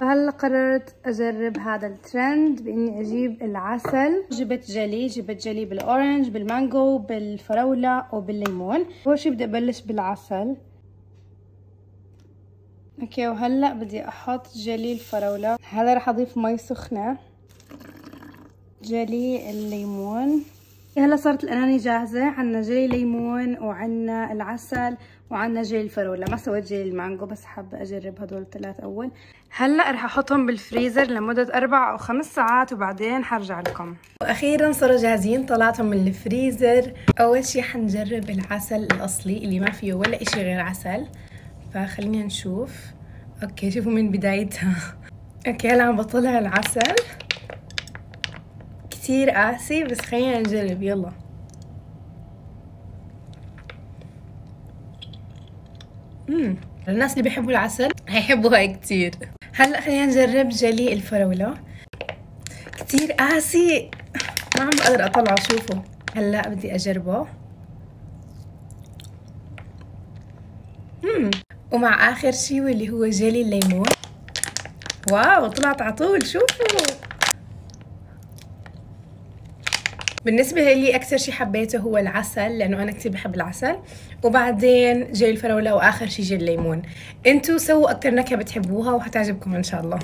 فهلا قررت أجرب هذا الترند بإني أجيب العسل. جبت جلي جبت جلي بال orange بالمانجو بالفراولة وبالليمون. أول شي بدي أبلش بالعسل. okay وهلأ بدي أحط جلي الفراولة. هذا رح أضيف مي سخنة. جلي الليمون. هلا صارت القناني جاهزة عنا جلي ليمون وعنا العسل وعنا جلي الفراولة ما سويت جلي المانجو بس حابة أجرب هدول الثلاث أول. هلأ رح أحطهم بالفريزر لمدة أربع أو خمس ساعات وبعدين حرجع لكم. وأخيرا صاروا جاهزين طلعتهم من الفريزر. أول شي حنجرب العسل الأصلي اللي ما فيه ولا إشي غير عسل. فخلينا نشوف. okay شوفوا من بدايتها. okay هلا عم بطلع العسل. كتير قاسي بس خلينا نجرب يلا. مم. الناس اللي بيحبوا العسل هيحبوا هاي كتير. هلا خلينا نجرب جلي الفراولة. كتير قاسي. ما عم بقدر اطلعه شوفوا هلا بدي أجربه. مم. ومع آخر شي واللي هو جيلي الليمون. واو طلعت عطول شوفوا. بالنسبة لي أكثر شي حبيته هو العسل لأنه أنا كتير بحب العسل. وبعدين جيل الفراولة وآخر شي جيل الليمون. انتو سووا أكثر نكهة بتحبوها وحتعجبكم إن شاء الله.